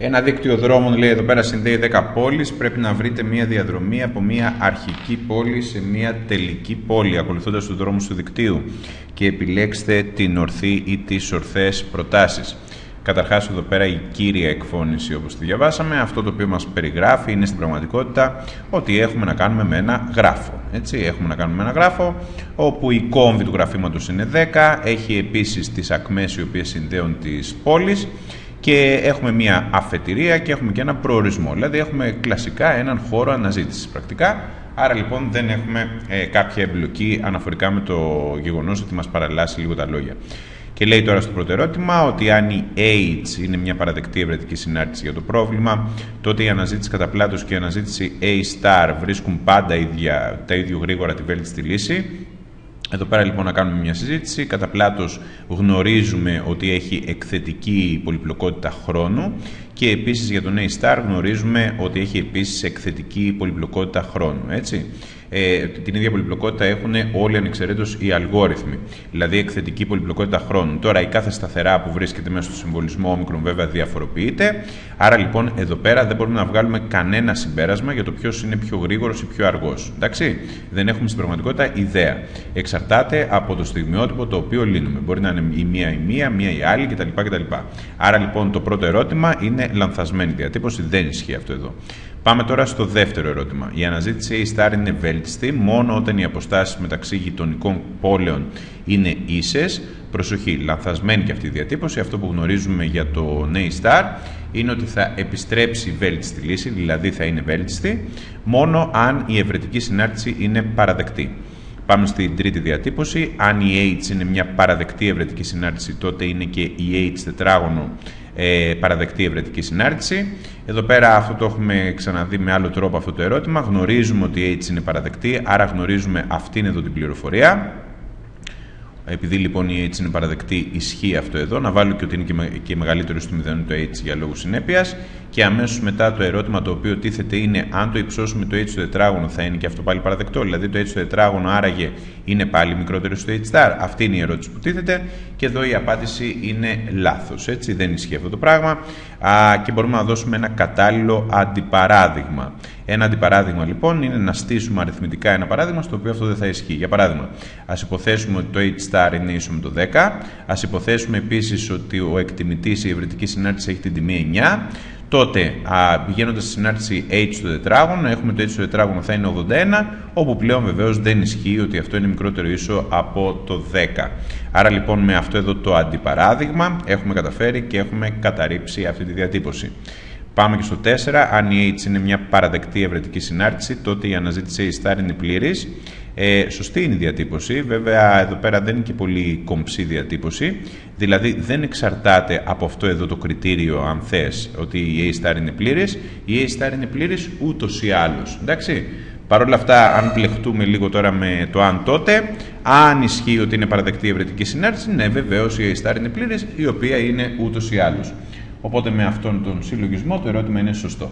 Ένα δίκτυο δρόμων, λέει εδώ πέρα, συνδέει 10 πόλεις. Πρέπει να βρείτε μία διαδρομή από μία αρχική πόλη σε μία τελική πόλη, ακολουθώντας τους δρόμους του δικτύου και επιλέξτε την ορθή ή τις ορθές προτάσεις. Καταρχάς εδώ πέρα η κύρια εκφώνηση όπως τη διαβάσαμε, αυτό το οποίο μας περιγράφει είναι στην πραγματικότητα ότι έχουμε να κάνουμε με ένα γράφο. Έτσι, έχουμε να κάνουμε με ένα γράφο όπου η κόμβη του γραφήματος είναι 10, έχει επίσης τις ακμές οι οποίες συνδέουν τις πόλεις και έχουμε μια αφετηρία και έχουμε και ένα προορισμό. Δηλαδή έχουμε κλασικά έναν χώρο αναζήτησης πρακτικά, άρα λοιπόν δεν έχουμε ε, κάποια εμπλοκή αναφορικά με το γεγονός ότι μας παραλλάσσει λίγο τα λόγια. Και λέει τώρα στο πρώτο ερώτημα ότι αν η H είναι μια παραδεκτή ευρετική συνάρτηση για το πρόβλημα, τότε η αναζήτηση κατά πλάτος και η αναζήτηση A star βρίσκουν πάντα ίδια, τα ίδιο γρήγορα τη βέλτιστη λύση. Εδώ πέρα λοιπόν να κάνουμε μια συζήτηση. Κατά πλάτος γνωρίζουμε ότι έχει εκθετική πολυπλοκότητα χρόνου και επίσης για τον A star γνωρίζουμε ότι έχει επίσης εκθετική πολυπλοκότητα χρόνου. Έτσι ε, την ίδια πολυπλοκότητα έχουν όλοι ανεξαιρέτως οι αλγόριθμοι. Δηλαδή εκθετική πολυπλοκότητα χρόνου. Τώρα η κάθε σταθερά που βρίσκεται μέσα στο συμβολισμό όμικρον βέβαια διαφοροποιείται. Άρα λοιπόν εδώ πέρα δεν μπορούμε να βγάλουμε κανένα συμπέρασμα για το ποιος είναι πιο γρήγορος ή πιο αργός. Εντάξει; Δεν έχουμε στην πραγματικότητα ιδέα. Εξαρτάται από το στιγμιότυπο το οποίο λύνουμε. Μπορεί να είναι η μία η μία, μία η άλλη κτλ. κτλ. Άρα λοιπόν το πρώτο ερώτημα είναι λανθασμένη διατύπωση. Δεν ισχύει αυτό εδώ. Πάμε τώρα στο δεύτερο ερώτημα. Η αναζήτηση A-star είναι βέλτιστη μόνο όταν οι αποστάσεις μεταξύ γειτονικών πόλεων είναι ίσες. Προσοχή, λανθασμένη και αυτή η διατύπωση. Αυτό που γνωρίζουμε για το A-star είναι ότι θα επιστρέψει βέλτιστη λύση, δηλαδή θα είναι βέλτιστη, μόνο αν η ευρετική συνάρτηση είναι παραδεκτή. Πάμε στην τρίτη διατύπωση. Αν η H είναι μια παραδεκτή ευρετική συνάρτηση, τότε είναι και η H τετράγωνο ε, παραδεκτή ευρετική συνάρτηση. Εδώ πέρα αυτό το έχουμε ξαναδεί με άλλο τρόπο αυτό το ερώτημα. Γνωρίζουμε ότι η H είναι παραδεκτή, άρα γνωρίζουμε αυτήν εδώ την πληροφορία. Επειδή λοιπόν η H είναι παραδεκτή, ισχύει αυτό εδώ. Να βάλω και ότι είναι και μεγαλύτερο στο μηδέν το H για λόγους συνέπειας. Και αμέσως μετά το ερώτημα το οποίο τίθεται είναι αν το υψώσουμε το H στο τετράγωνο θα είναι και αυτό πάλι παραδεκτό; Δηλαδή το H στο τετράγωνο άραγε είναι πάλι μικρότερο στο H star; Αυτή είναι η ερώτηση που τίθεται. Και εδώ η απάντηση είναι λάθος. Έτσι δεν ισχύει αυτό το πράγμα. Α, και μπορούμε να δώσουμε ένα κατάλληλο αντιπαράδειγμα. Ένα αντιπαράδειγμα λοιπόν είναι να στήσουμε αριθμητικά ένα παράδειγμα στο οποίο αυτό δεν θα ισχύει. Για παράδειγμα, ας υποθέσουμε ότι το H star είναι ίσο με το 10. Α υποθέσουμε επίσης ότι ο εκτιμητής, η ευρετική συνάρτηση έχει την τιμή 9. Τότε, πηγαίνοντας στη συνάρτηση H στο τετράγωνο, έχουμε το H στο τετράγωνο θα είναι 81, όπου πλέον βεβαίως δεν ισχύει ότι αυτό είναι μικρότερο ίσο από το 10. Άρα λοιπόν με αυτό εδώ το αντιπαράδειγμα έχουμε καταφέρει και έχουμε καταρρύψει αυτή τη διατύπωση. Πάμε και στο 4. Αν η H είναι μια παραδεκτή ευρετική συνάρτηση, τότε η αναζήτηση A star είναι πλήρης. Ε, σωστή είναι η διατύπωση. Βέβαια, εδώ πέρα δεν είναι και πολύ κομψή διατύπωση. Δηλαδή, δεν εξαρτάται από αυτό εδώ το κριτήριο, αν θες, ότι η A star είναι πλήρης. Η A star είναι πλήρης ούτως ή άλλως. Εντάξει. Παρ' όλα αυτά, αν πλεχτούμε λίγο τώρα με το αν τότε, αν ισχύει ότι είναι παραδεκτή η ευρετική συνάρτηση, ναι, βεβαίως η A star είναι πλήρης, η οποία είναι ούτως ή άλλως. Οπότε με αυτόν τον συλλογισμό το ερώτημα είναι σωστό.